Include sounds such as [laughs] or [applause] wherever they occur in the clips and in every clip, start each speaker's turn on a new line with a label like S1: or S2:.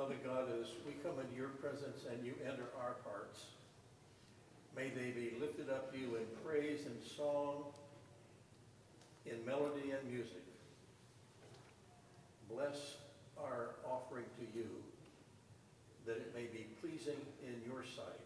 S1: Loving God, as we come into your presence and you enter our hearts, may they be lifted up to you in praise and song, in melody and music. Bless our offering to you, that it may be pleasing in your sight.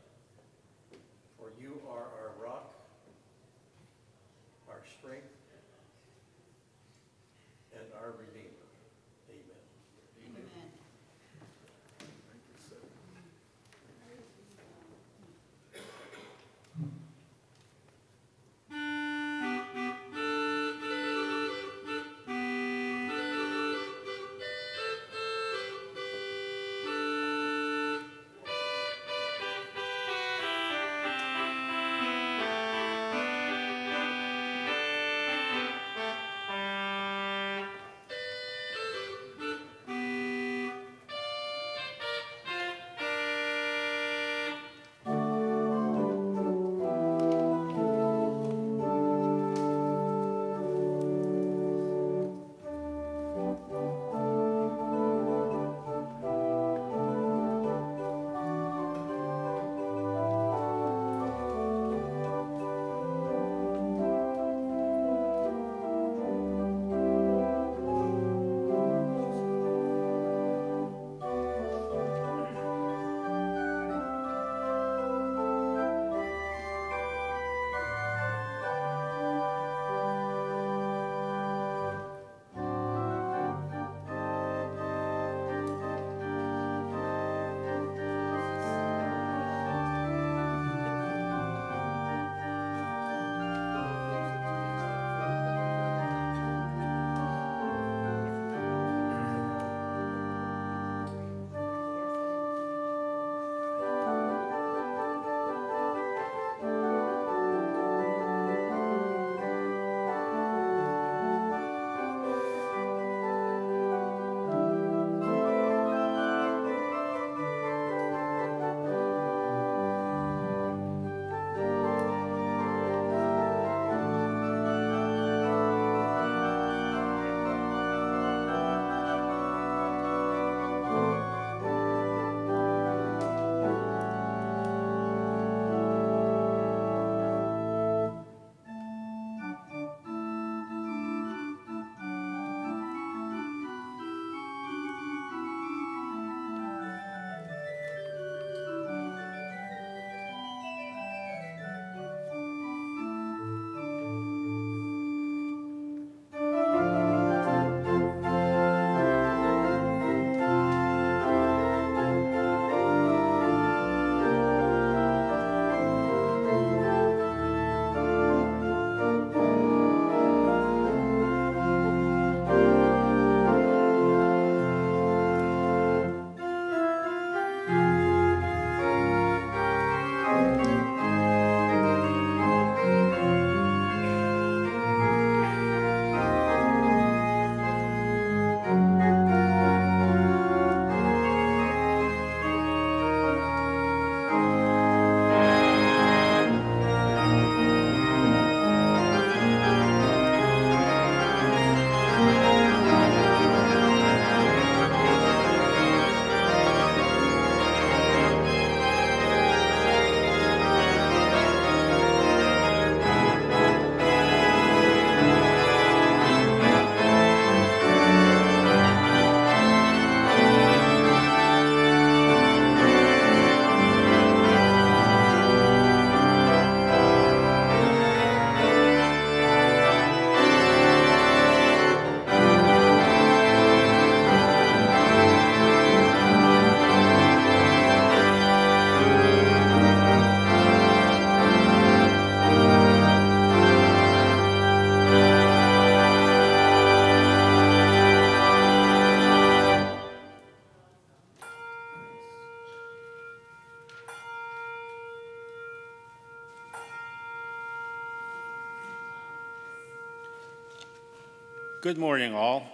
S2: Good morning, all.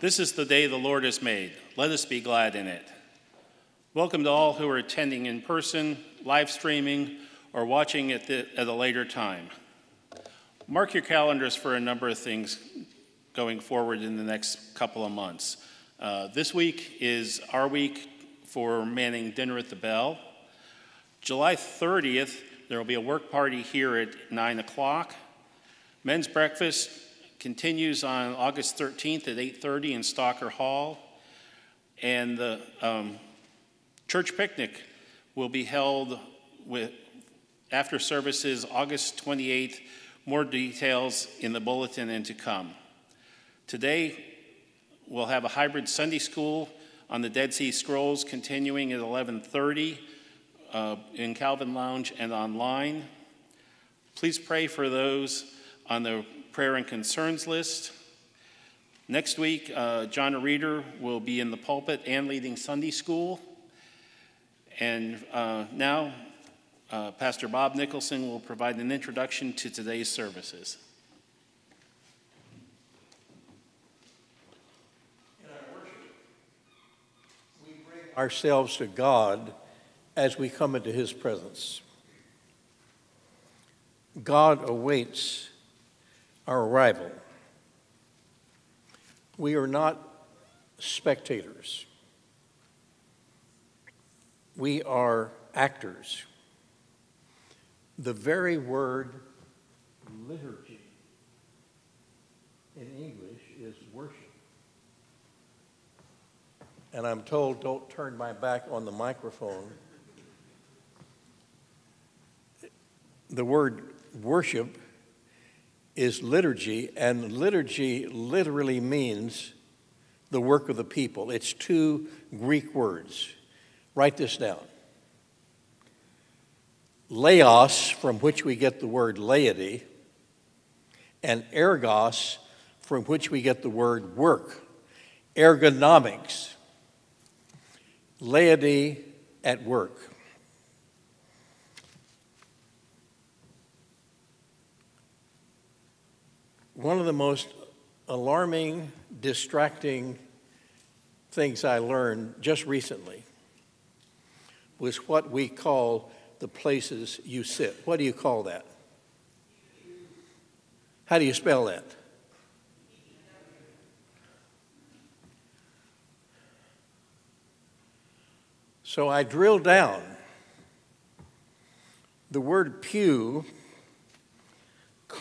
S2: This is the day the Lord has made. Let us be glad in it. Welcome to all who are attending in person, live streaming, or watching at, the, at a later time. Mark your calendars for a number of things going forward in the next couple of months. Uh, this week is our week for manning dinner at the Bell. July 30th, there will be a work party here at 9 o'clock. Men's breakfast continues on August 13th at 8:30 in Stalker Hall. And the um, church picnic will be held with, after services August 28th. More details in the bulletin and to come. Today, we'll have a hybrid Sunday school on the Dead Sea Scrolls continuing at 11:30 uh, in Calvin Lounge and online. Please pray for those on the prayer and concerns list. Next week, uh, John Reeder will be in the pulpit and leading Sunday school. And uh, now, uh, Pastor Bob Nicholson will provide an introduction to today's services.
S1: In our worship, we bring ourselves to God as we come into His presence. God awaits our arrival. We are not spectators, we are actors. The very word liturgy in English is worship. And I'm told, don't turn my back on the microphone. The word worship is liturgy, and liturgy literally means the work of the people. It's two Greek words. Write this down. Laos, from which we get the word laity, and ergos, from which we get the word work. Ergonomics, laity at work. One of the most alarming, distracting things I learned just recently was what we call the places you sit. What do you call that? How do you spell that? So I drilled down. The word pew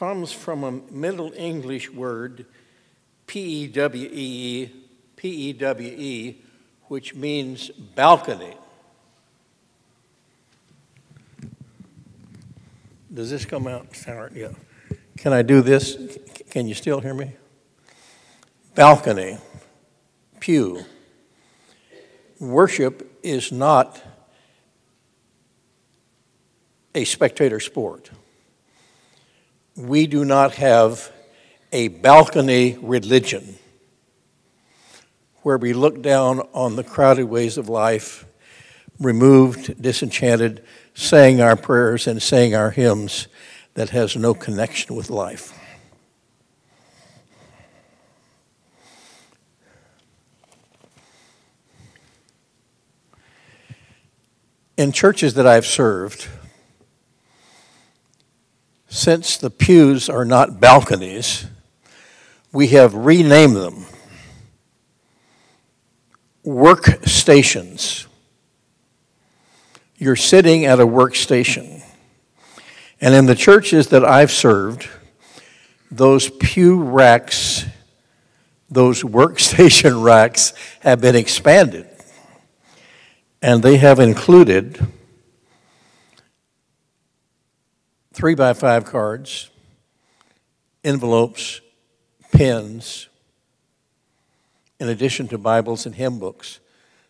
S1: comes from a Middle English word, P E W E, P E W E, which means balcony. Does this come out? Yeah. Can I do this? Can you still hear me? Balcony, pew. Worship is not a spectator sport. We do not have a balcony religion where we look down on the crowded ways of life, removed, disenchanted, saying our prayers and saying our hymns that has no connection with life. In churches that I've served, since the pews are not balconies, we have renamed them workstations. You're sitting at a workstation. And in the churches that I've served, those pew racks, those [laughs] workstation racks, have been expanded. And they have included three by five cards, envelopes, pens, in addition to Bibles and hymn books.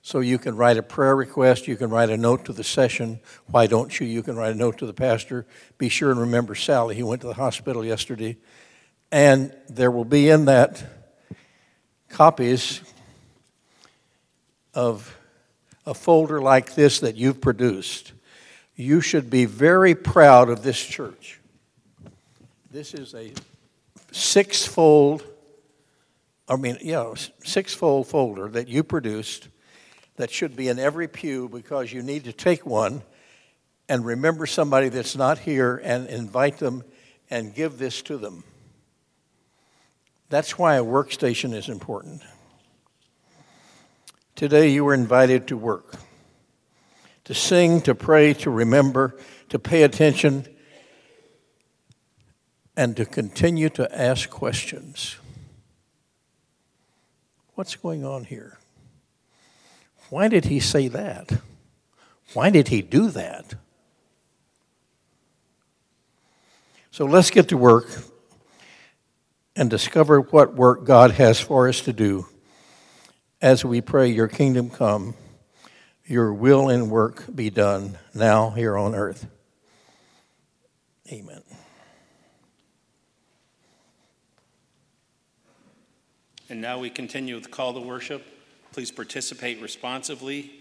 S1: So you can write a prayer request, you can write a note to the session. Why don't you? You can write a note to the pastor. Be sure and remember Sally. He went to the hospital yesterday. And there will be in that copies of a folder like this that you've produced. You should be very proud of this church. This is a six-fold, I mean, you know, six-fold folder that you produced that should be in every pew because you need to take one and remember somebody that's not here and invite them and give this to them. That's why a workstation is important. Today you were invited to work, to sing, to pray, to remember, to pay attention, and to continue to ask questions. What's going on here? Why did he say that? Why did he do that? So let's get to work and discover what work God has for us to do as we pray, Your kingdom come, Your will and work be done now here on earth. Amen.
S2: And now we continue with the call to worship. Please participate responsively.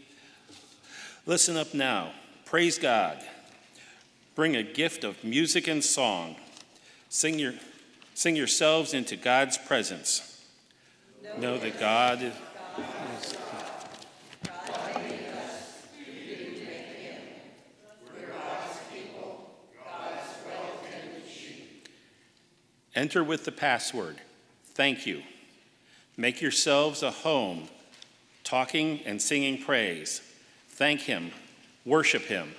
S2: Listen up now. Praise God. Bring a gift of music and song. Sing, your, sing yourselves into God's presence. Know that God is. Enter with the password. Thank you. Make yourselves a home, talking and singing praise. Thank Him, worship Him.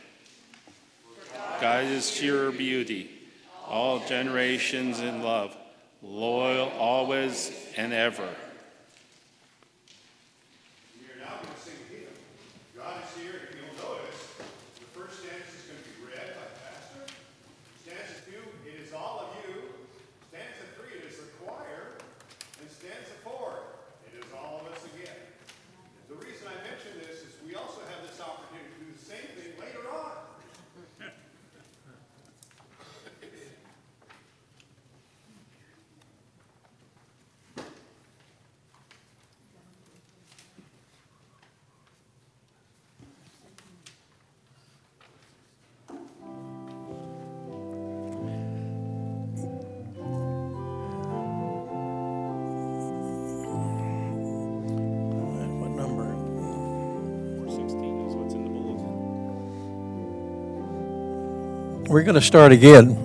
S2: God is pure beauty, all generations in love, loyal always and ever.
S1: We're going to start again.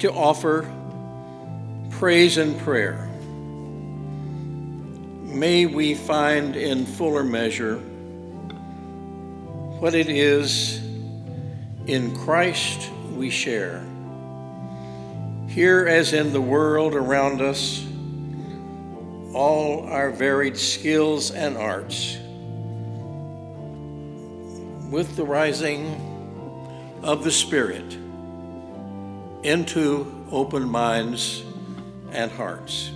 S1: To offer praise and prayer. May we find in fuller measure what it is in Christ we share. Here, as in the world around us, all our varied skills and arts, with the rising of the Spirit into open minds and hearts.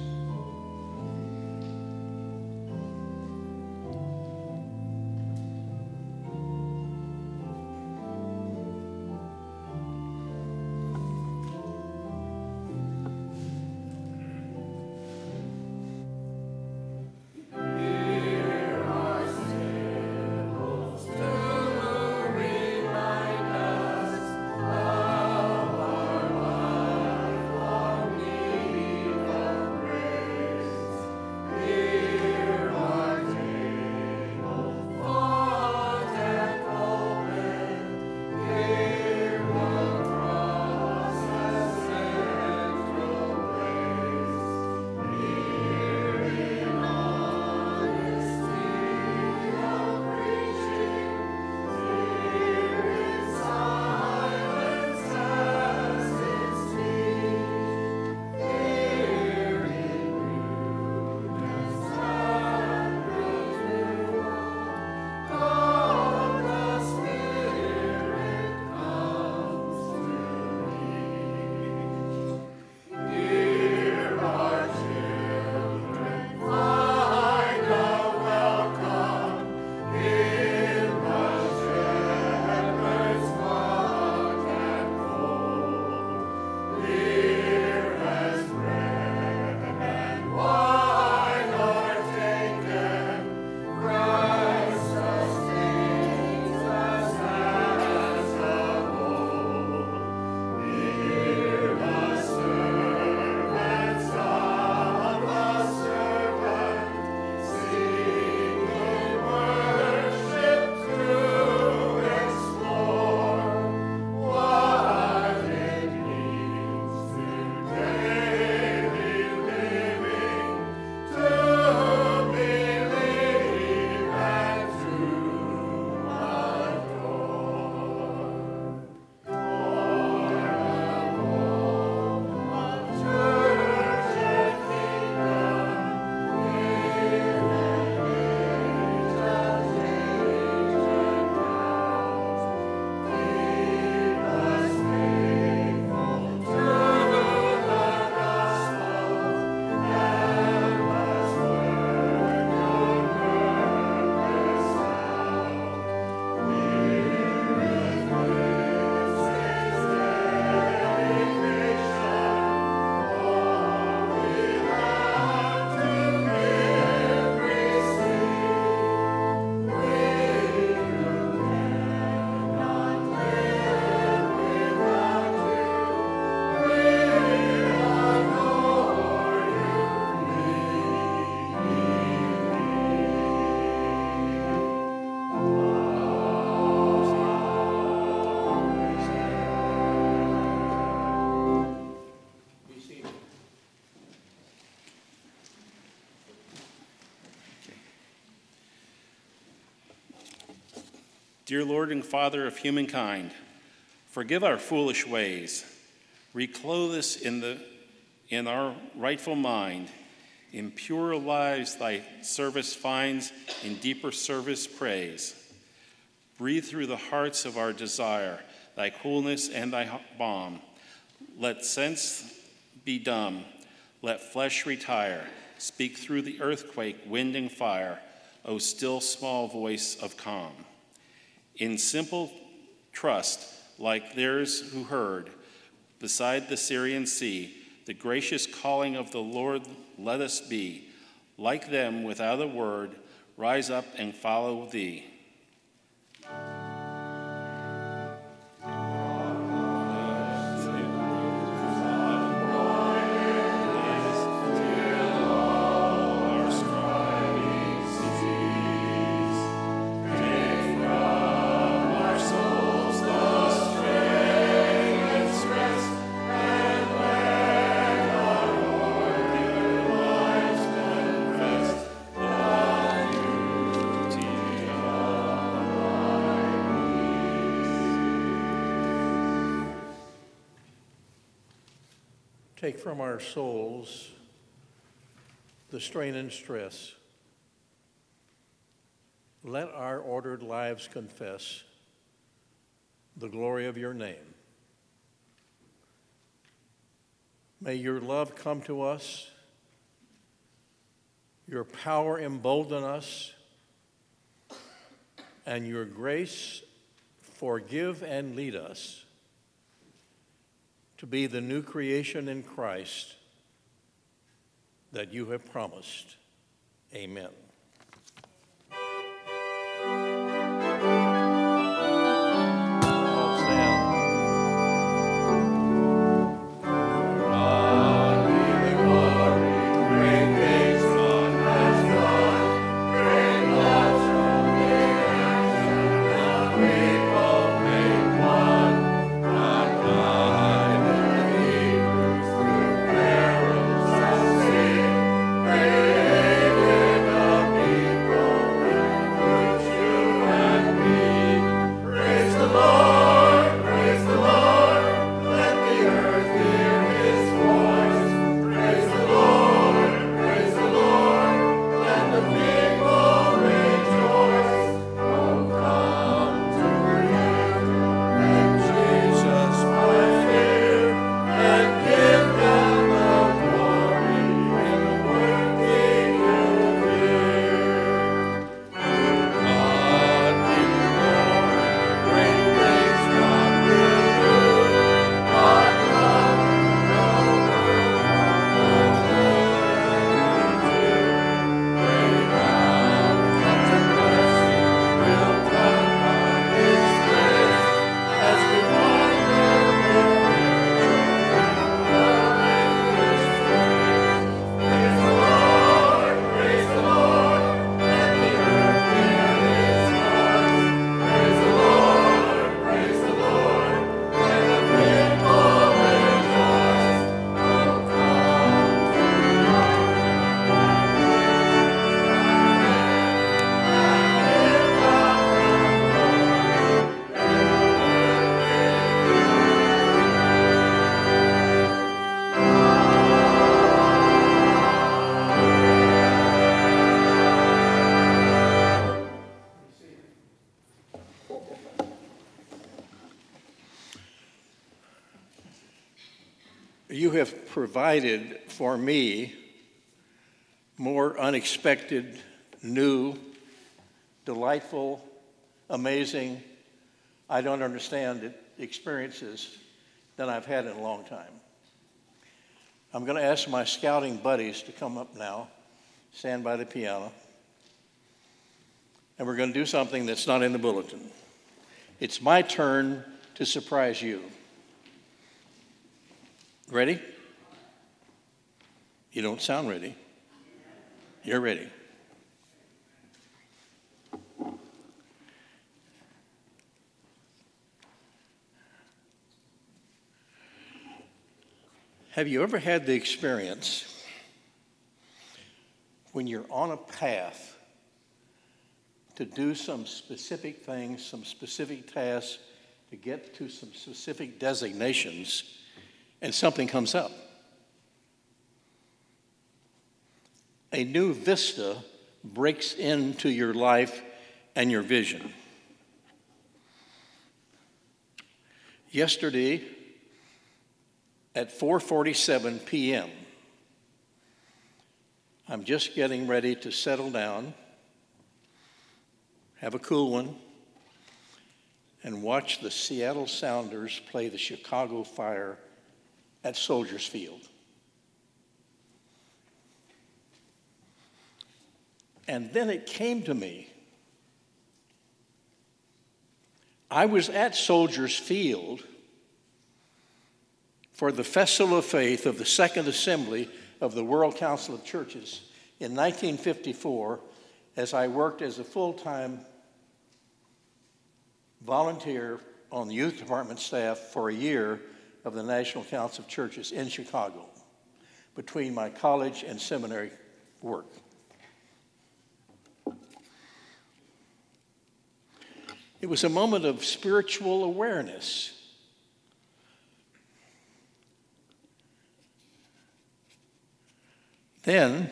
S2: Dear Lord and Father of humankind, forgive our foolish ways. Reclothe us in, the, in our rightful mind. In purer lives thy service finds, in deeper service praise. Breathe through the hearts of our desire thy coolness and thy balm. Let sense be dumb, let flesh retire. Speak through the earthquake, wind, and fire, O still small voice of calm. In simple trust, like theirs who heard, beside the Syrian sea, the gracious calling of the Lord let us be. Like them, without a word, rise up and follow thee.
S1: Take from our souls the strain and stress. Let our ordered lives confess the glory of your name. May your love come to us, your power embolden us, and your grace forgive and lead us to be the new creation in Christ that you have promised. Amen. Provided for me more unexpected, new, delightful, amazing, I don't understand it, experiences than I've had in a long time. I'm going to ask my scouting buddies to come up now, stand by the piano, and we're going to do something that's not in the bulletin. It's my turn to surprise you. Ready? You don't sound ready. You're ready. Have you ever had the experience when you're on a path to do some specific things, some specific tasks, to get to some specific designations, and something comes up. A new vista breaks into your life and your vision. Yesterday at 4:47 p.m. I'm just getting ready to settle down, have a cool one, and watch the Seattle Sounders play the Chicago Fire at Soldiers Field. And then it came to me. I was at Soldiers Field for the Festival of Faith of the Second Assembly of the World Council of Churches in 1954 as I worked as a full time volunteer on the youth department staff for a year of the National Council of Churches in Chicago between my college and seminary work. It was a moment of spiritual awareness. Then,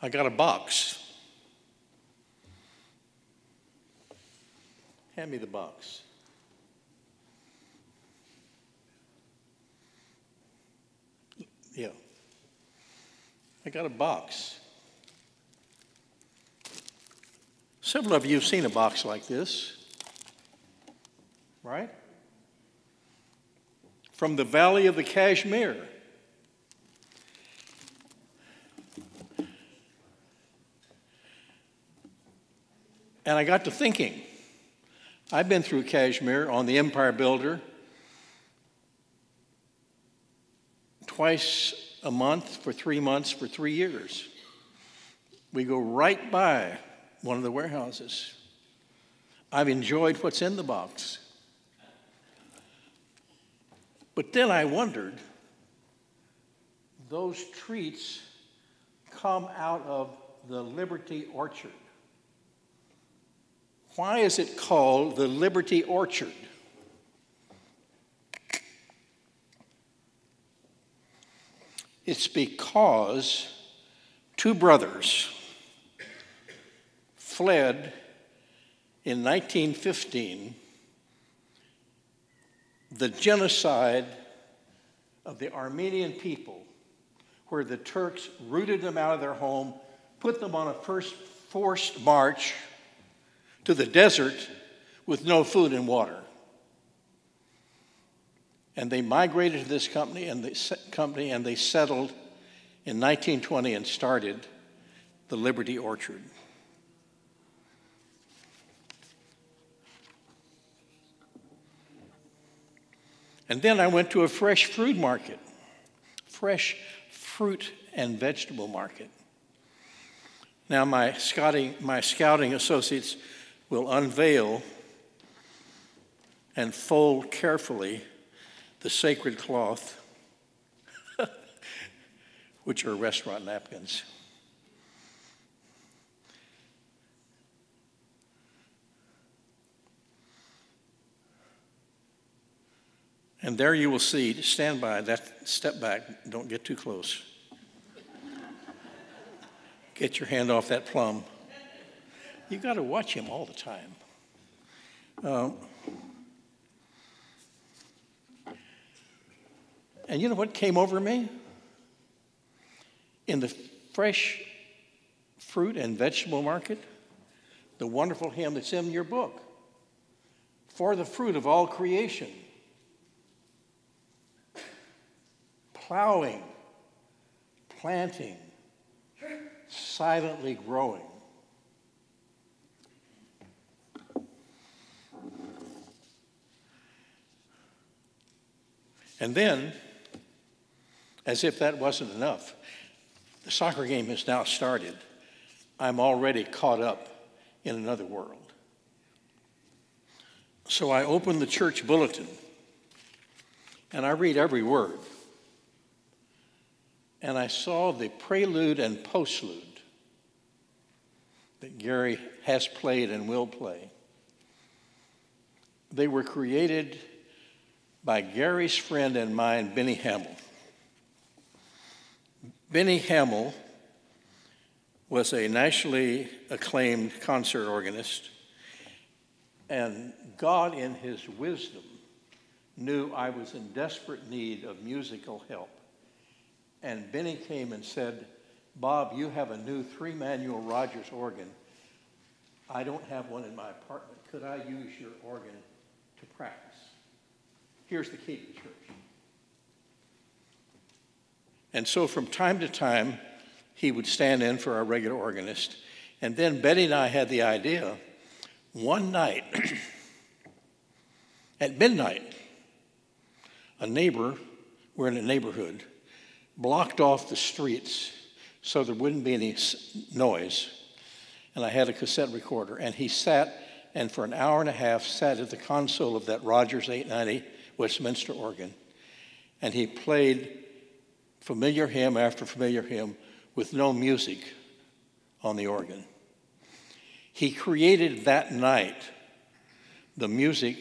S1: I got a box. Hand me the box. Yeah. I got a box. Several of you have seen a box like this, right? From the Valley of the Cashmere. And I got to thinking. I've been through Cashmere on the Empire Builder twice a month for three months for three years. We go right by one of the warehouses. I've enjoyed what's in the box. But then I wondered those treats come out of the Liberty Orchard. Why is it called the Liberty Orchard? It's because two brothers fled in 1915 the genocide of the Armenian people, where the Turks rooted them out of their home, put them on a first forced march to the desert with no food and water. And they migrated to this company and they, company and they settled in 1920 and started the Liberty Orchard. And then I went to a fresh fruit market, fresh fruit and vegetable market. Now, my scouting, my scouting associates will unveil and fold carefully the sacred cloth, [laughs] which are restaurant napkins. And there you will see, stand by, that step back, don't get too close. Get your hand off that plum. You got to watch him all the time. Um, and you know what came over me? In the fresh fruit and vegetable market, the wonderful hymn that's in your book For the fruit of all creation, plowing, planting, silently growing. And then, as if that wasn't enough, the soccer game has now started. I'm already caught up in another world. So I open the church bulletin and I read every word. And I saw the prelude and postlude that Gary has played and will play. They were created by Gary's friend and mine, Benny Hamill. Benny Hamill was a nationally acclaimed concert organist, and God, in His wisdom, knew I was in desperate need of musical help. And Benny came and said, Bob, you have a new three manual Rodgers organ. I don't have one in my apartment. Could I use your organ to practice? Here's the key to the church. And so from time to time, he would stand in for our regular organist. And then Betty and I had the idea one night [clears throat] at midnight, a neighbor, we're in a neighborhood, blocked off the streets so there wouldn't be any noise. And I had a cassette recorder. And he sat and for an hour and a half sat at the console of that Rodgers 890 Westminster organ. And he played familiar hymn after familiar hymn with no music on the organ. He created that night the music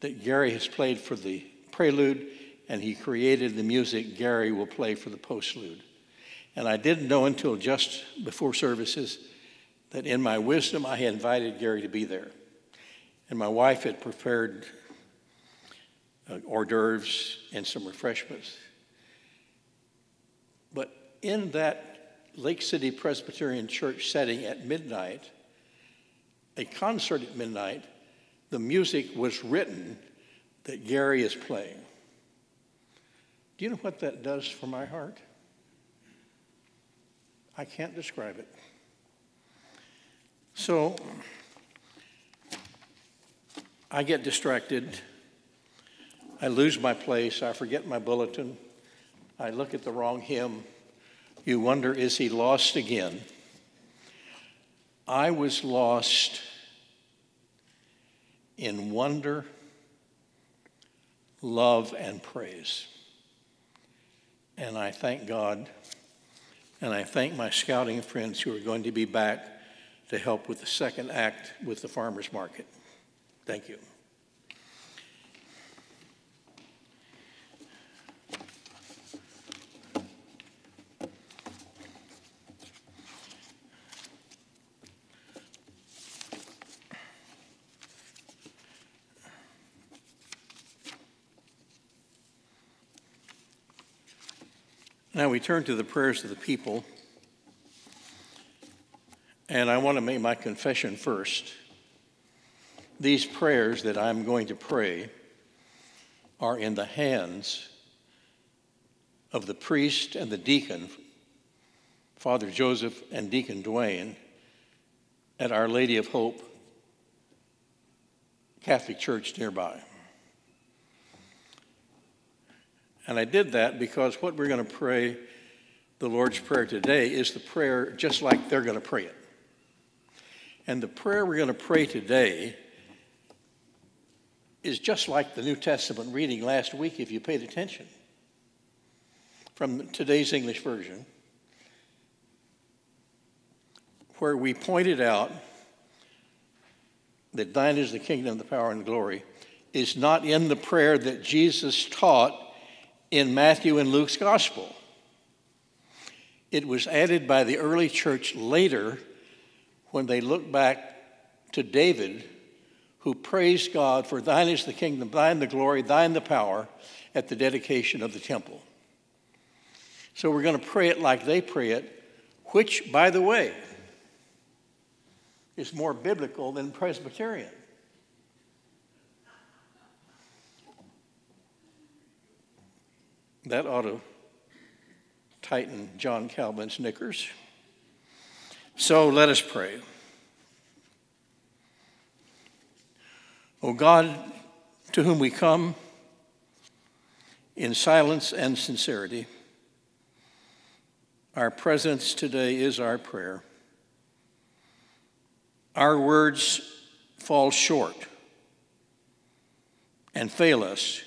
S1: that Gary has played for the prelude, and he created the music Gary will play for the postlude. And I didn't know until just before services that in my wisdom I had invited Gary to be there. And my wife had prepared uh, hors d'oeuvres and some refreshments. But in that Lake City Presbyterian Church setting at midnight, a concert at midnight, the music was written that Gary is playing. Do you know what that does for my heart? I can't describe it. So I get distracted. I lose my place. I forget my bulletin. I look at the wrong hymn. You wonder, is he lost again? I was lost in wonder, love, and praise. And I thank God, and I thank my scouting friends who are going to be back to help with the second act with the farmers market. Thank you. Now we turn to the prayers of the people. And I want to make my confession first. These prayers that I'm going to pray are in the hands of the priest and the deacon, Father Joseph and Deacon Dwayne, at Our Lady of Hope Catholic Church nearby. And I did that because what we're going to pray, the Lord's Prayer today, is the prayer just like they're going to pray it. And the prayer we're going to pray today is just like the New Testament reading last week, if you paid attention, from today's English version, where we pointed out that thine is the kingdom, the power, and the glory, is not in the prayer that Jesus taught in Matthew and Luke's gospel. It was added by the early church later when they looked back to David, who praised God for thine is the kingdom, thine the glory, thine the power at the dedication of the temple. So we're going to pray it like they pray it, which, by the way, is more biblical than Presbyterian. That ought to tighten John Calvin's knickers. So let us pray. O God, to whom we come in silence and sincerity, our presence today is our prayer. Our words fall short and fail us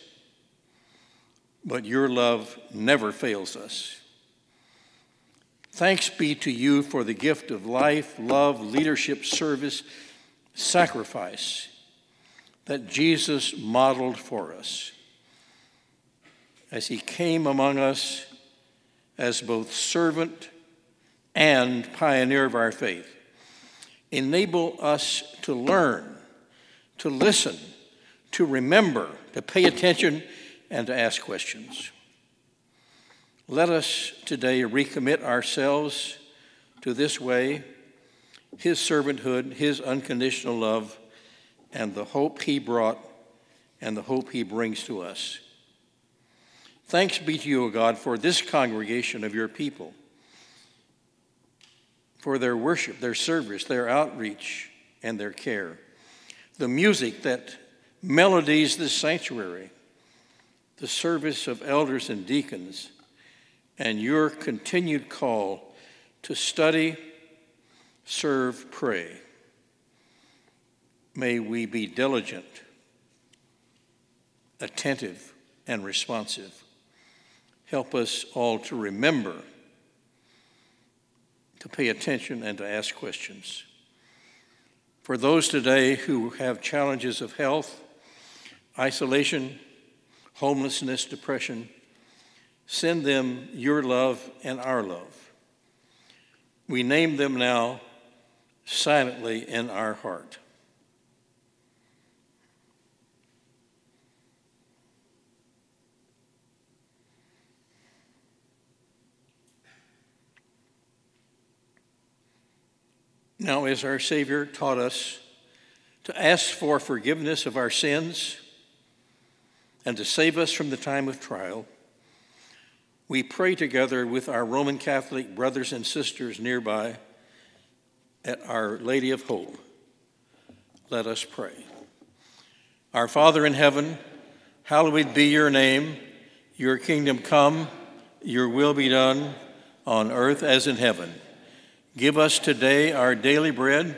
S1: but your love never fails us. Thanks be to you for the gift of life, love, leadership, service, sacrifice that Jesus modeled for us as he came among us as both servant and pioneer of our faith. Enable us to learn, to listen, to remember, to pay attention, and to ask questions. Let us today recommit ourselves to this way, His servanthood, His unconditional love, and the hope He brought and the hope He brings to us. Thanks be to you, O God, for this congregation of your people, for their worship, their service, their outreach, and their care. The music that melodies this sanctuary, the service of elders and deacons and your continued call to study, serve, pray. May we be diligent, attentive, and responsive. Help us all to remember, to pay attention, and to ask questions. For those today who have challenges of health, isolation, homelessness, depression, Send them your love and our love. We name them now silently in our heart. Now, as our Savior taught us to ask for forgiveness of our sins and to save us from the time of trial, we pray together with our Roman Catholic brothers and sisters nearby at Our Lady of Hope. Let us pray. Our Father in heaven, hallowed be your name. Your kingdom come, your will be done on earth as in heaven. Give us today our daily bread.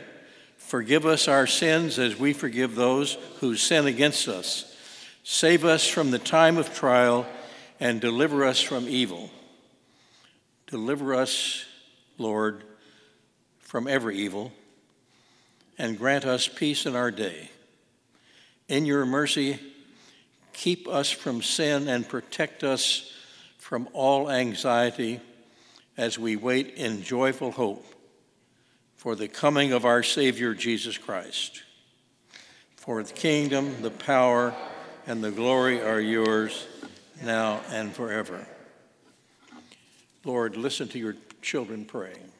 S1: Forgive us our sins as we forgive those who sin against us. Save us from the time of trial and deliver us from evil. Deliver us, Lord, from every evil, and grant us peace in our day. In your mercy, keep us from sin and protect us from all anxiety as we wait in joyful hope for the coming of our Savior Jesus Christ. For the kingdom, the power, and the glory are yours now and forever. Lord, listen to your children praying.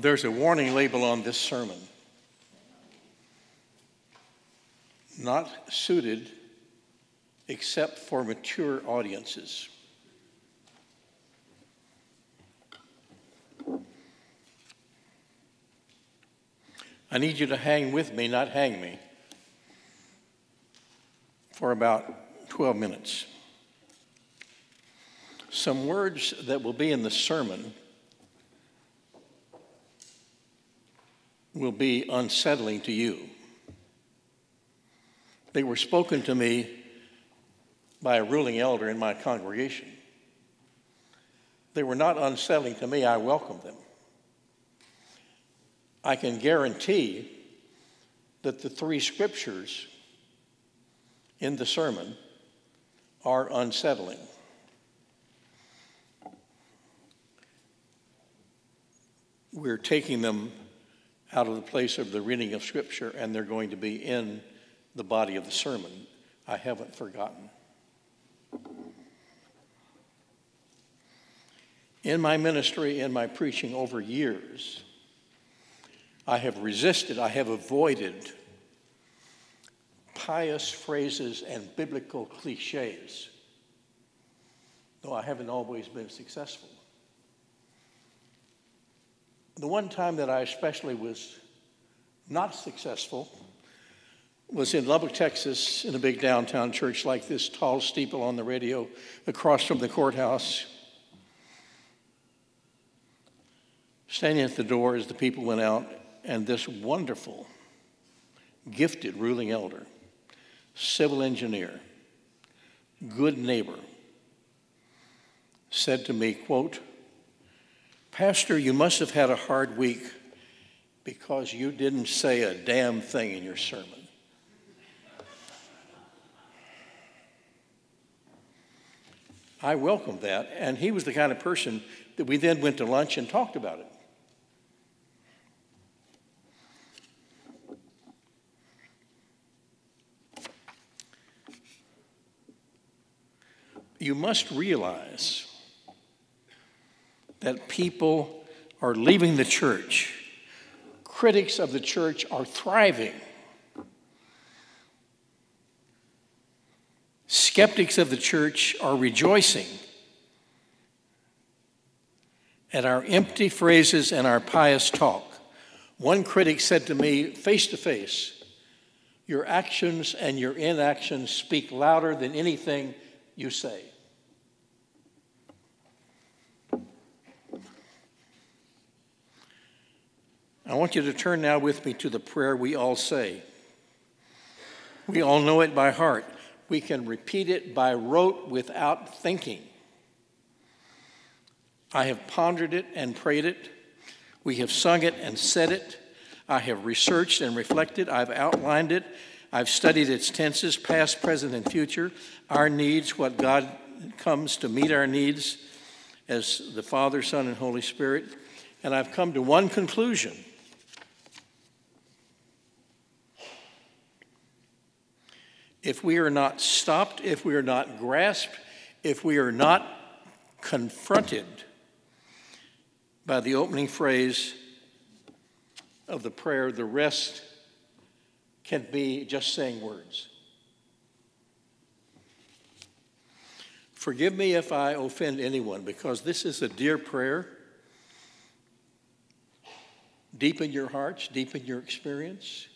S1: There's a warning label on this sermon. Not suited except for mature audiences. I need you to hang with me, not hang me, for about 12 minutes. Some words that will be in the sermon will be unsettling to you. They were spoken to me by a ruling elder in my congregation. They were not unsettling to me, I welcomed them. I can guarantee that the three scriptures in the sermon are unsettling. We're taking them out of the place of the reading of Scripture, and they're going to be in the body of the sermon. I haven't forgotten. In my ministry, in my preaching over years, I have resisted, I have avoided pious phrases and biblical cliches, though I haven't always been successful. The one time that I especially was not successful was in Lubbock, Texas, in a big downtown church like this tall steeple on the radio across from the courthouse. Standing at the door as the people went out, and this wonderful, gifted ruling elder, civil engineer, good neighbor, said to me, quote, Pastor, you must have had a hard week because you didn't say a damn thing in your sermon. I welcomed that, and he was the kind of person that we then went to lunch and talked about it. You must realize that people are leaving the church. Critics of the church are thriving. Skeptics of the church are rejoicing at our empty phrases and our pious talk. One critic said to me face to face, Your actions and your inactions speak louder than anything you say. I want you to turn now with me to the prayer we all say. We all know it by heart. We can repeat it by rote without thinking. I have pondered it and prayed it. We have sung it and said it. I have researched and reflected. I've outlined it. I've studied its tenses, past, present, and future, our needs, what God comes to meet our needs as the Father, Son, and Holy Spirit. And I've come to one conclusion if we are not stopped, if we are not grasped, if we are not confronted by the opening phrase of the prayer, the rest can be just saying words. Forgive me if I offend anyone because this is a dear prayer. Deep in your hearts, deep in your experience.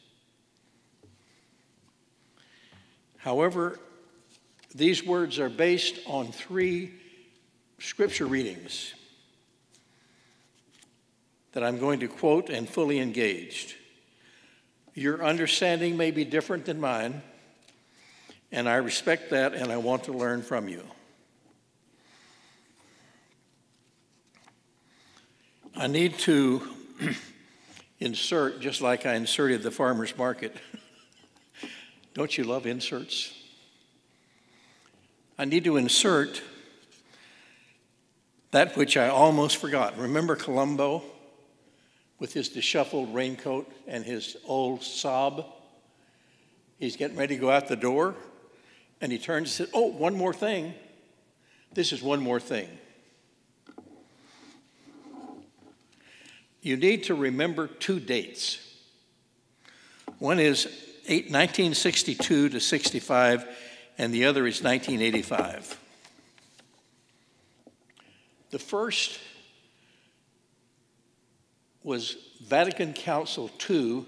S1: However, these words are based on three scripture readings that I'm going to quote and fully engaged. Your understanding may be different than mine, and I respect that and I want to learn from you. I need to [clears throat] insert, just like I inserted the farmer's market. [laughs] Don't you love inserts? I need to insert that which I almost forgot. Remember Columbo with his disheveled raincoat and his old sob? He's getting ready to go out the door, and he turns and says, Oh, one more thing. This is one more thing. you need to remember two dates. One is 1962 to 65, and the other is 1985. The first was Vatican Council II,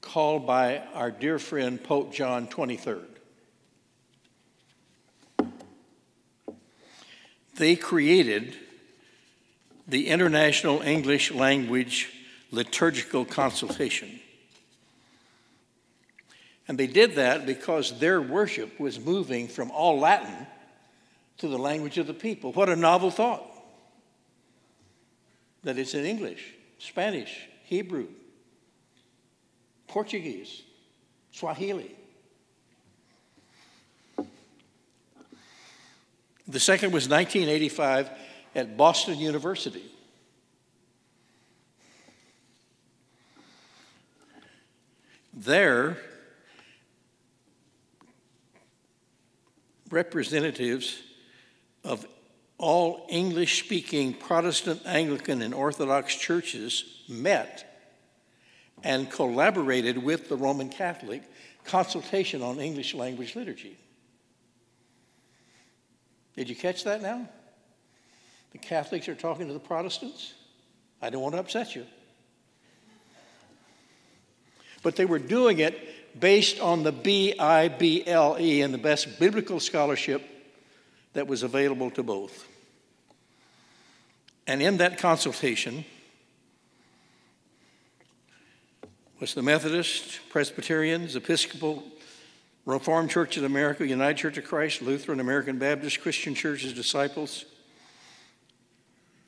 S1: called by our dear friend Pope John 23rd. They created the International English Language Liturgical Consultation. And they did that because their worship was moving from all Latin to the language of the people. What a novel thought! That it's in English, Spanish, Hebrew, Portuguese, Swahili. The second was 1985 at Boston University. There, representatives of all English speaking Protestant, Anglican, and Orthodox churches met and collaborated with the Roman Catholic consultation on English language liturgy. Did you catch that now? The Catholics are talking to the Protestants. I don't want to upset you. But they were doing it based on the B I B L E and the best biblical scholarship that was available to both. And in that consultation was the Methodist, Presbyterians, Episcopal, Reformed Church of America, United Church of Christ, Lutheran, American Baptist, Christian Churches, Disciples,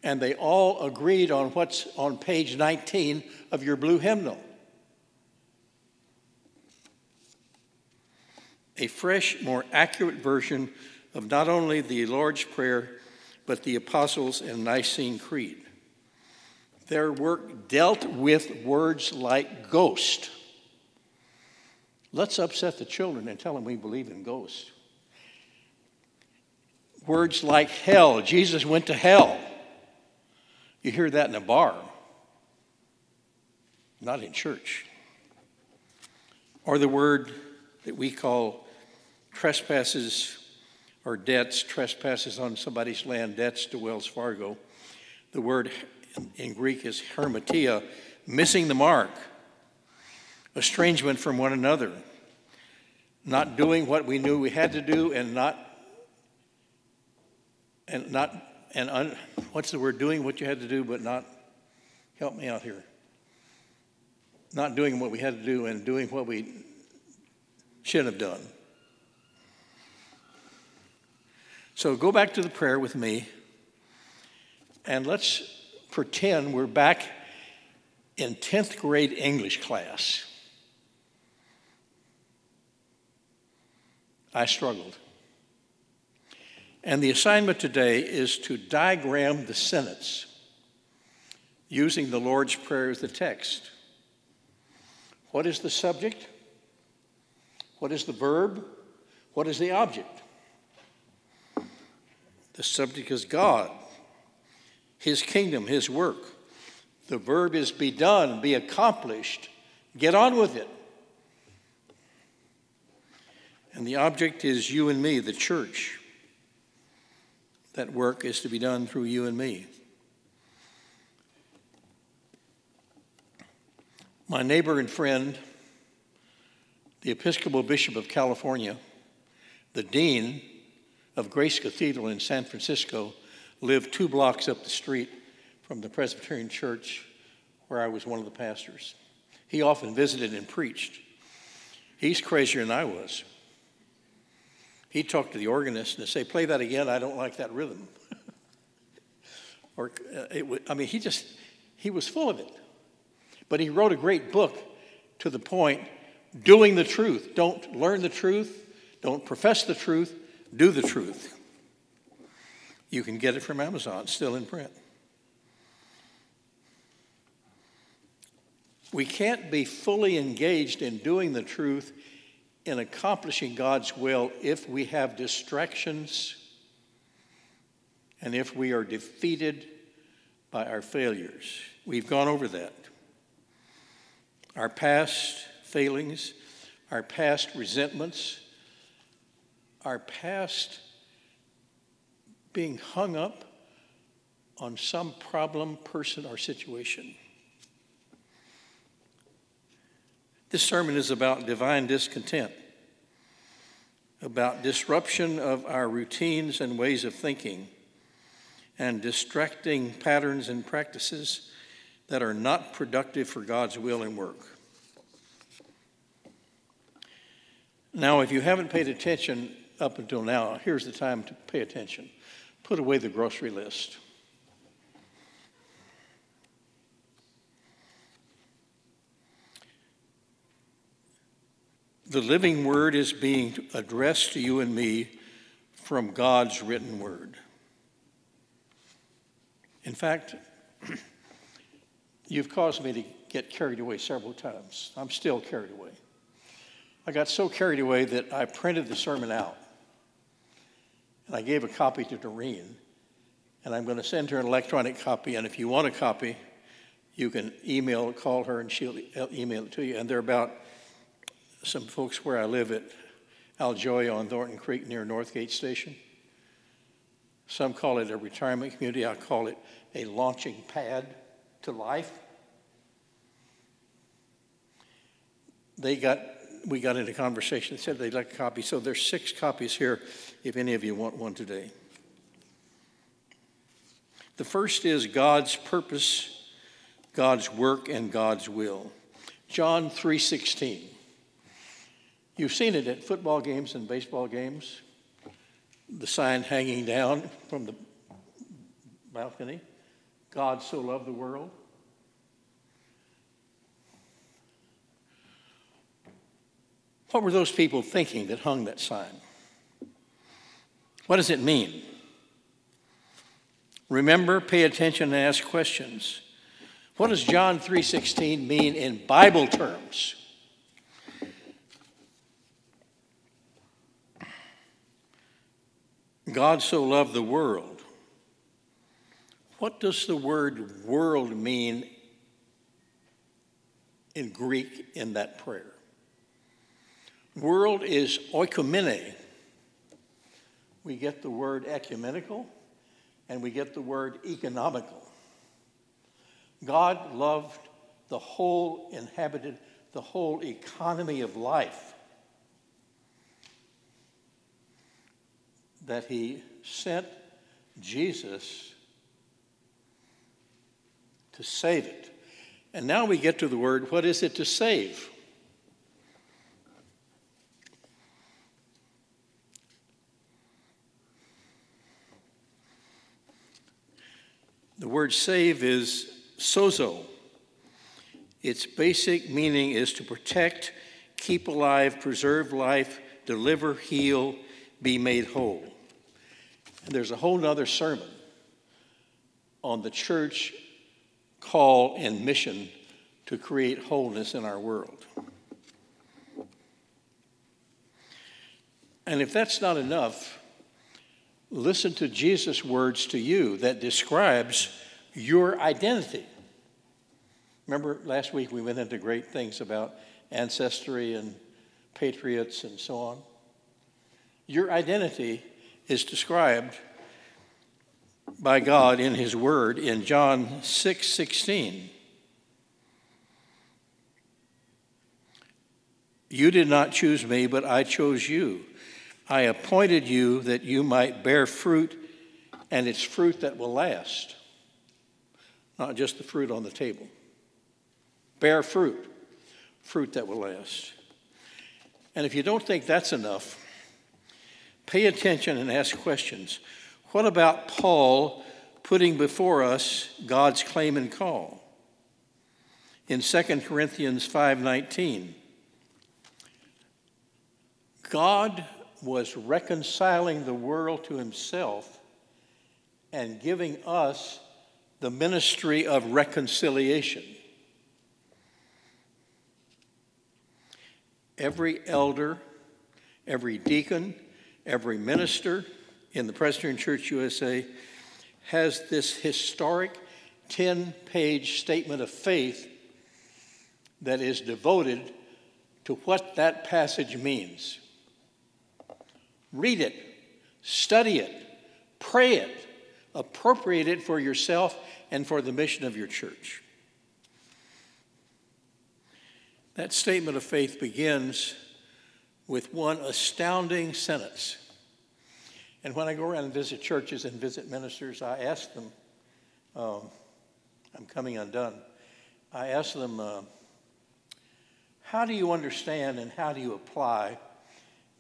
S1: and they all agreed on what's on page 19 of your blue hymnal. A fresh, more accurate version of not only the Lord's Prayer, but the Apostles' and Nicene Creed. Their work dealt with words like ghost. Let's upset the children and tell them we believe in ghosts. Words like hell. Jesus went to hell. You hear that in a bar, not in church. Or the word that we call trespasses or debts, trespasses on somebody's land, debts to Wells Fargo. The word in Greek is hamartia, missing the mark, estrangement from one another, not doing what we knew we had to do and not and not and un, what's the word doing what you had to do but not help me out here not doing what we had to do and doing what we should have done so go back to the prayer with me and let's pretend we're back in 10th grade english class i struggled and the assignment today is to diagram the sentence using the Lord's Prayer as the text. What is the subject? What is the verb? What is the object? The subject is God, His kingdom, His work. The verb is be done, be accomplished. Get on with it. And the object is you and me, the church. That work is to be done through you and me. My neighbor and friend, the Episcopal Bishop of California, the Dean of Grace Cathedral in San Francisco, lived two blocks up the street from the Presbyterian Church where I was one of the pastors. He often visited and preached. He's crazier than I was. He'd talk to the organist and say, Play that again, I don't like that rhythm. [laughs] or, uh, I mean, he just, he was full of it. But he wrote a great book to the point doing the truth. Don't learn the truth, don't profess the truth, do the truth. You can get it from Amazon, still in print. We can't be fully engaged in doing the truth in accomplishing God's will if we have distractions and if we are defeated by our failures. We've gone over that. Our past failings, our past resentments, our past being hung up on some problem, person, or situation. This sermon is about divine discontent, about disruption of our routines and ways of thinking, and distracting patterns and practices that are not productive for God's will and work. Now, if you haven't paid attention up until now, here's the time to pay attention. Put away the grocery list. The living word is being addressed to you and me from God's written word. In fact, [clears throat] you've caused me to get carried away several times. I'm still carried away. I got so carried away that I printed the sermon out. And I gave a copy to Doreen. And I'm going to send her an electronic copy. And if you want a copy, you can email, call her, and she'll uh, email it to you. And they're about some folks where I live at Aljoya on Thornton Creek near Northgate Station. Some call it a retirement community. I call it a launching pad to life. They got, we got into conversation. They said they'd like a copy. So there's six copies here if any of you want one today. The first is God's purpose, God's work, and God's will. John 3:16. You've seen it at football games and baseball games. The sign hanging down from the balcony. God so loved the world. What were those people thinking that hung that sign? What does it mean? Remember, pay attention and ask questions. What does John 3:16 mean in Bible terms? God so loved the world. What does the word world mean in Greek in that prayer? World is oikumene. We get the word ecumenical and we get the word economical. God loved the whole inhabited, the whole economy of life. that he sent Jesus to save it. And now we get to the word what is it to save? The word save is sozo. Its basic meaning is to protect, keep alive, preserve life, deliver, heal, be made whole. And there's a whole other sermon on the church call and mission to create wholeness in our world. And if that's not enough, listen to Jesus' words to you that describes your identity. Remember last week we went into great things about ancestry and patriots and so on? Your identity is described by God in His Word in John 6 16. You did not choose me, but I chose you. I appointed you that you might bear fruit, and it's fruit that will last, not just the fruit on the table. Bear fruit, fruit that will last. And if you don't think that's enough, Pay attention and ask questions. What about Paul putting before us God's claim and call? In 2 Corinthians 5:19, God was reconciling the world to himself and giving us the ministry of reconciliation. Every elder, every deacon, Every minister in the Presbyterian Church USA has this historic 10 page statement of faith that is devoted to what that passage means. Read it, study it, pray it, appropriate it for yourself and for the mission of your church. That statement of faith begins with one astounding sentence. And when I go around and visit churches and visit ministers, I ask them, um, I'm coming undone. I ask them, uh, how do you understand and how do you apply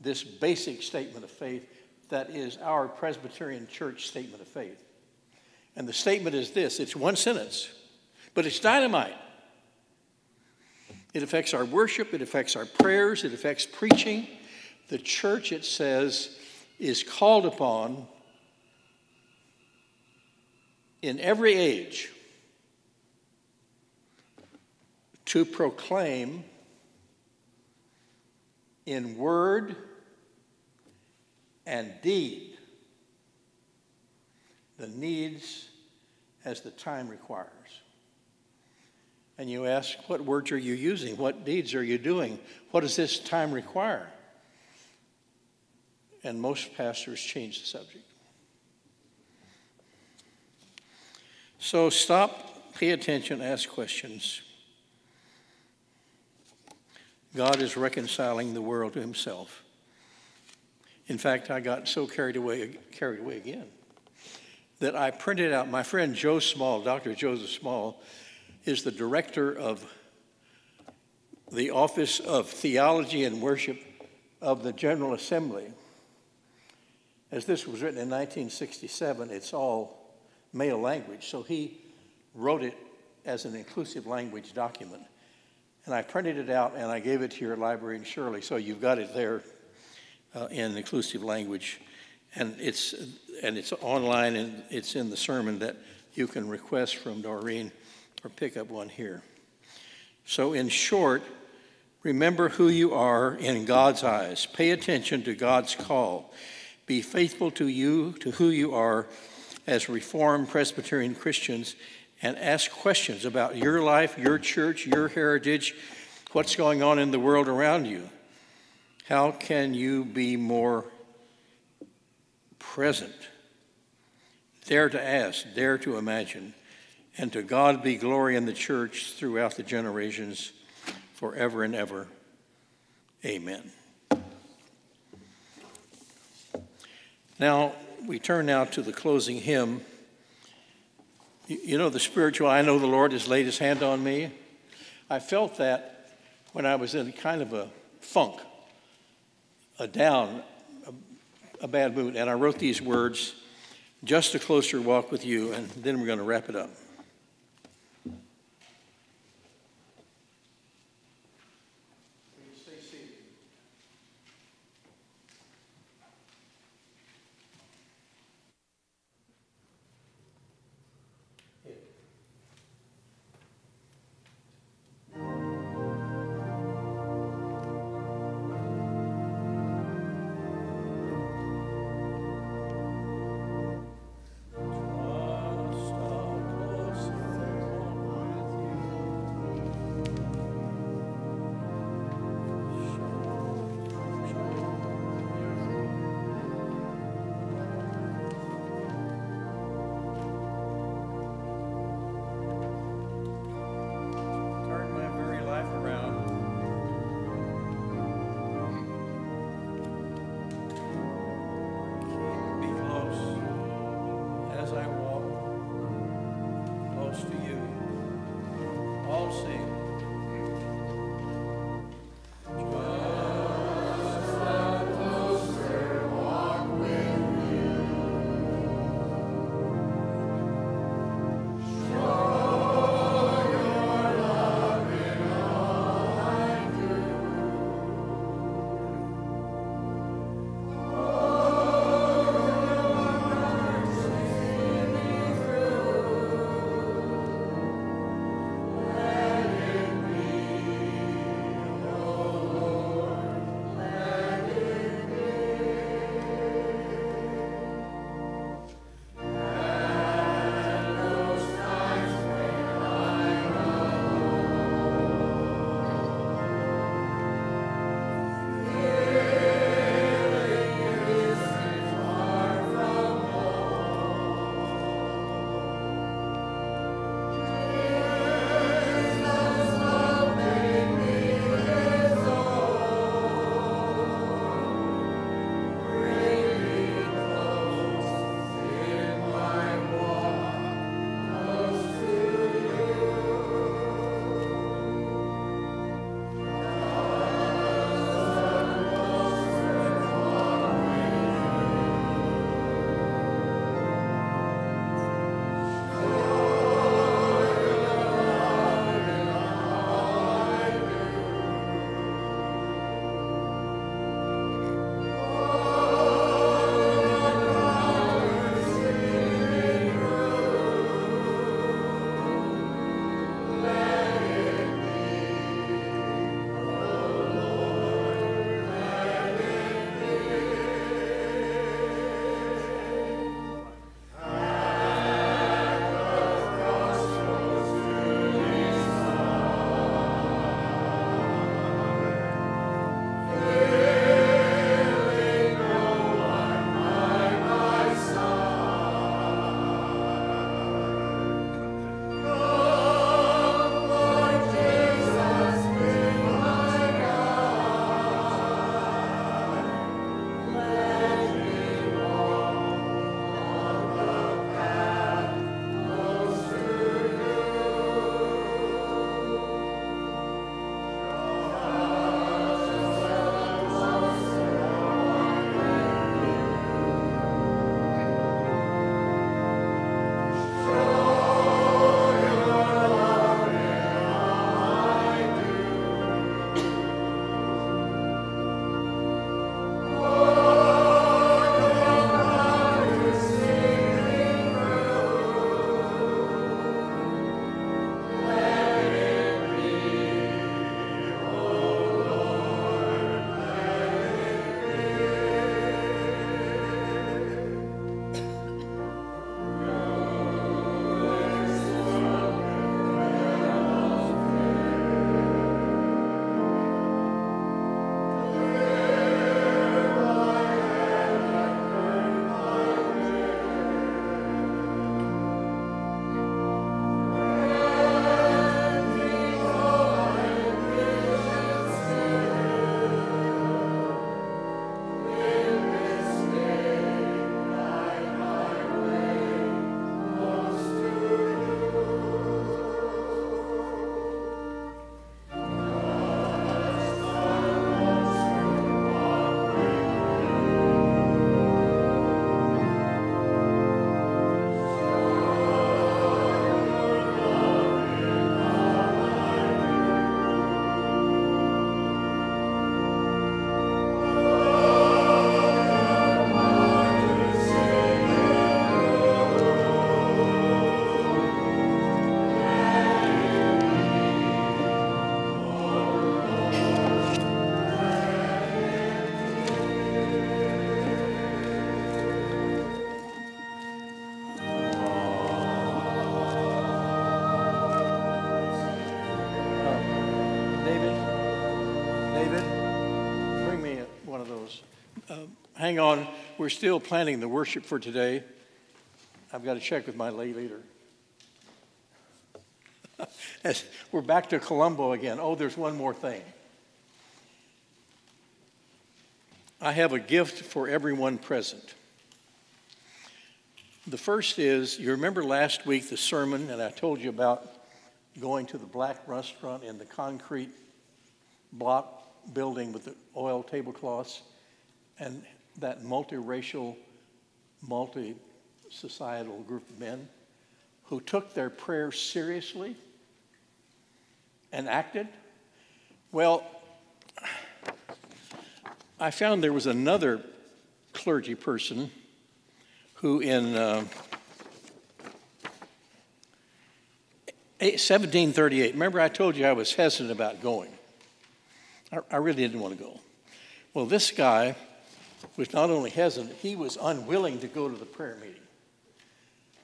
S1: this basic statement of faith that is our Presbyterian Church statement of faith? And the statement is this it's one sentence, but it's dynamite. It affects our worship, it affects our prayers, it affects preaching. The church, it says, is called upon in every age to proclaim in word and deed the needs as the time requires. And you ask, what words are you using? What deeds are you doing? What does this time require? And most pastors change the subject. So stop, pay attention, ask questions. God is reconciling the world to himself. In fact, I got so carried away, carried away again that I printed out my friend Joe Small, Dr. Joseph Small, is the director of the Office of Theology and Worship of the General Assembly. As this was written in 1967, it's all male language, so he wrote it as an inclusive language document. And I printed it out and I gave it to your library in Shirley, so you've got it there uh, in inclusive language. And it's, and it's online and it's in the sermon that you can request from Doreen or pick up one here. So, in short, remember who you are in God's eyes. Pay attention to God's call. Be faithful to you, to who you are as Reformed Presbyterian Christians, and ask questions about your life, your church, your heritage, what's going on in the world around you. How can you be more present? Dare to ask, dare to imagine. And to God be glory in the church throughout the generations, forever and ever. Amen. Now, we turn now to the closing hymn. You know, the spiritual, I know the Lord has laid his hand on me. I felt that when I was in kind of a funk, a down, a, a bad mood, and I wrote these words just a closer walk with you, and then we're going to wrap it up. Hang on, we're still planning the worship for today. I've got to check with my lay leader. [laughs] we're back to Columbo again. Oh, there's one more thing. I have a gift for everyone present. The first is you remember last week the sermon, and I told you about going to the black restaurant in the concrete block building with the oil tablecloths and that multiracial, multi societal group of men who took their prayers seriously and acted. Well, I found there was another clergy person who, in uh, 1738, remember I told you I was hesitant about going. I, I really didn't want to go. Well, this guy was not only hesitant, he was unwilling to go to the prayer meeting.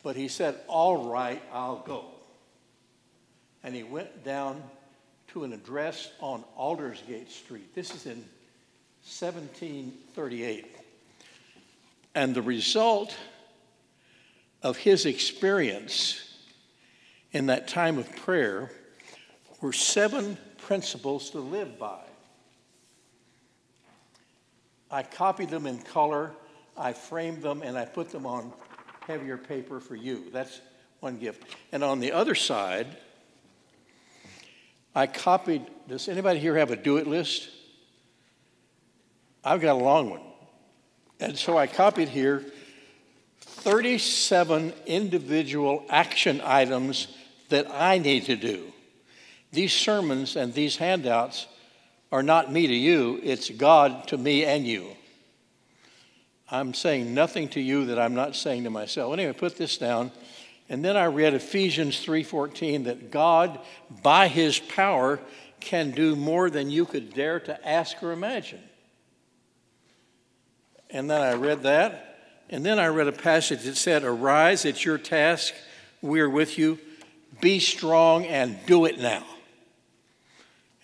S1: But he said, All right, I'll go. And he went down to an address on Aldersgate Street. This is in 1738. And the result of his experience in that time of prayer were seven principles to live by. I copied them in color, I framed them, and I put them on heavier paper for you. That's one gift. And on the other side, I copied. Does anybody here have a do it list? I've got a long one. And so I copied here 37 individual action items that I need to do. These sermons and these handouts are not me to you, it's God to me and you. I'm saying nothing to you that I'm not saying to myself. Anyway, put this down. And then I read Ephesians 3:14 that God by his power can do more than you could dare to ask or imagine. And then I read that. And then I read a passage that said, Arise, it's your task. We are with you. Be strong and do it now.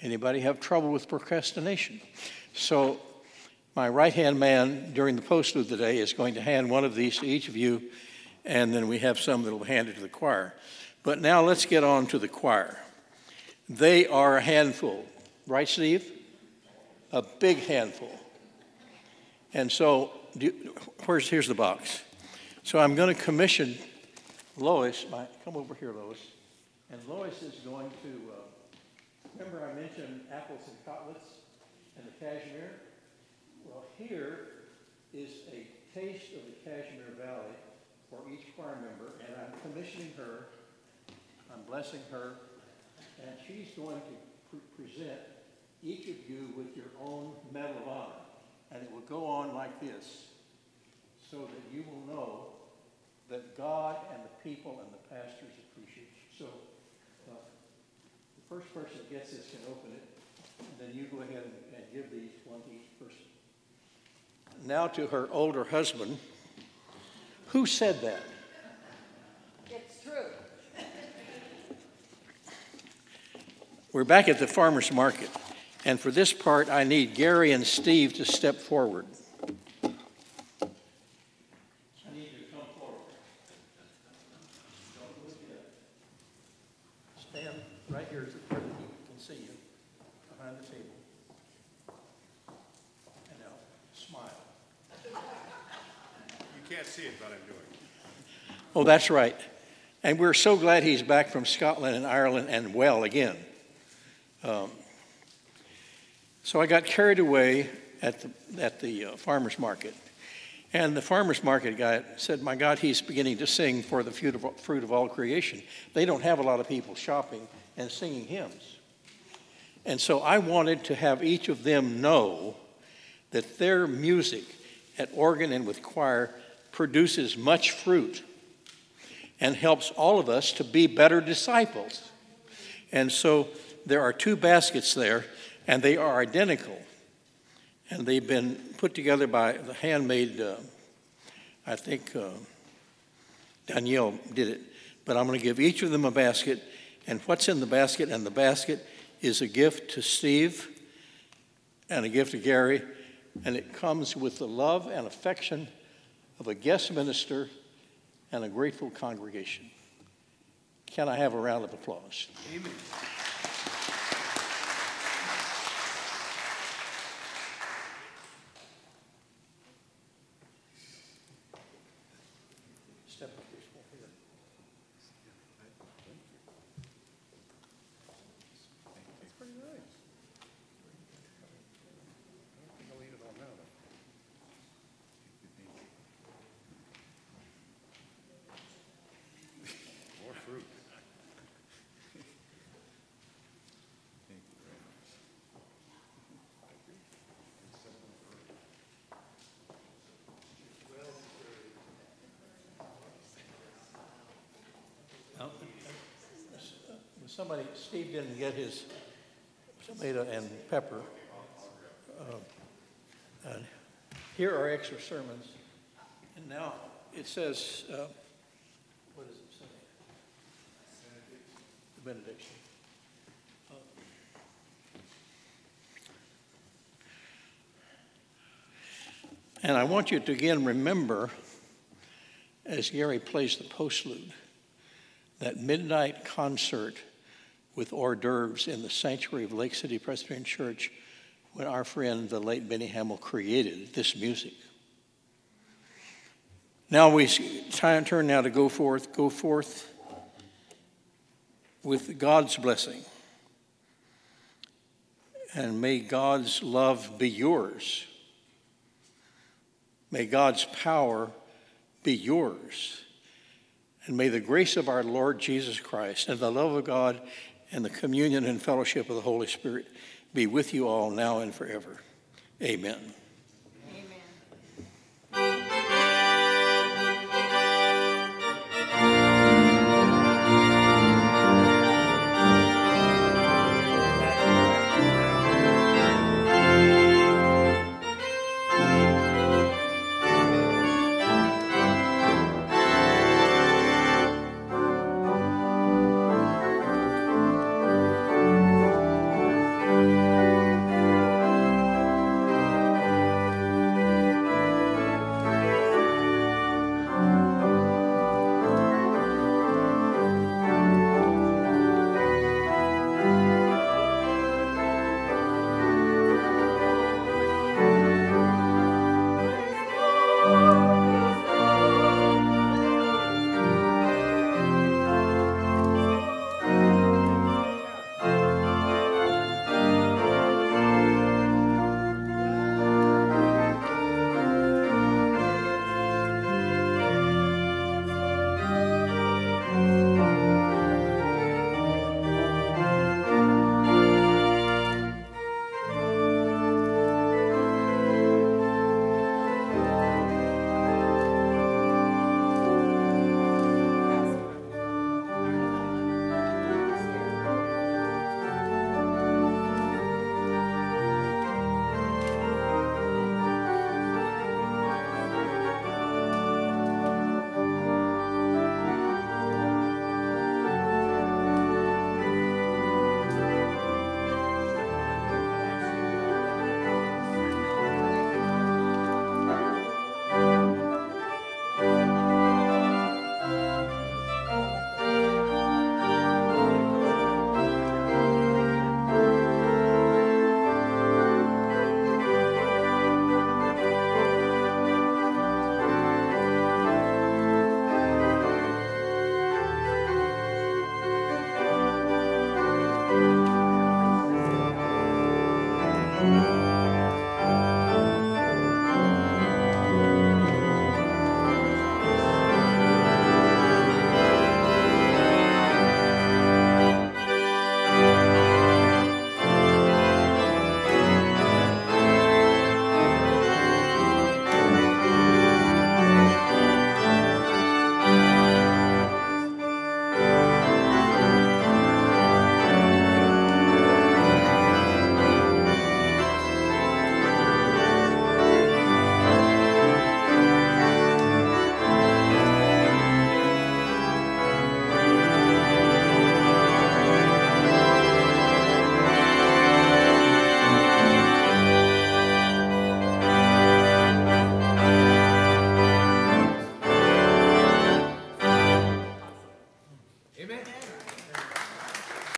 S1: Anybody have trouble with procrastination? So, my right hand man during the post of the day is going to hand one of these to each of you, and then we have some that will hand it to the choir. But now let's get on to the choir. They are a handful, right, Steve? A big handful. And so, you, where's, here's the box. So I'm going to commission Lois. My, come over here, Lois. And Lois is going to, uh, remember I mentioned Aplets and Cotlets and the cashmere? Well, here is a taste of the Cashmere Valley for each choir member, and I'm commissioning her, I'm blessing her, and she's going to pre present each of you with your own Medal of Honor. And it will go on like this so that you will know that God and the people and the pastors appreciate you. So first person that gets this can open it, and then you go ahead and, and give these one to each person. Now to her older husband. Who said that?
S3: It's true.
S1: We're back at the farmer's market. And for this part, I need Gary and Steve to step forward. I need you to come forward. Stand right here where the people can see you, behind the table. And now, smile.
S4: You can't see it, but I'm doing it.
S1: Oh, that's right. And we're so glad he's back from Scotland and Ireland and well again. Um, so I got carried away at the, at the uh, farmer's market. And the farmer's market guy said, My God, he's beginning to sing for the fruit of, fruit of all creation. They don't have a lot of people shopping and singing hymns. And so I wanted to have each of them know that their music at organ and with choir produces much fruit and helps all of us to be better disciples. And so there are two baskets there and they are identical. And they've been put together by the handmade, uh, I think uh, Danielle did it. But I'm going to give each of them a basket, and what's in the basket? And the basket is a gift to Steve and a gift to Gary and it comes with the love and affection of a guest minister and a grateful congregation. Can I have a round of applause?
S4: Amen.
S1: Step up here, small finger.
S4: That's pretty nice. I think I'll eat it all now, though. More fruit.
S1: Now, Somebody, Steve didn't get his tomato and pepper. Uh, Here are extra sermons. And now it says, uh, what does it say? The benediction. Uh, And I want you to again remember, as Gary plays the postlude, that midnight concert with hors d'oeuvres in the sanctuary of Lake City Presbyterian Church when our friend, the late Benny Hamill, created this music. Now we time, turn now to go forth, go forth with God's blessing. And may God's love be yours. May God's power be yours. And may the grace of our Lord Jesus Christ and the love of God and the communion and fellowship of the Holy Spirit be with you all now and forever. Amen.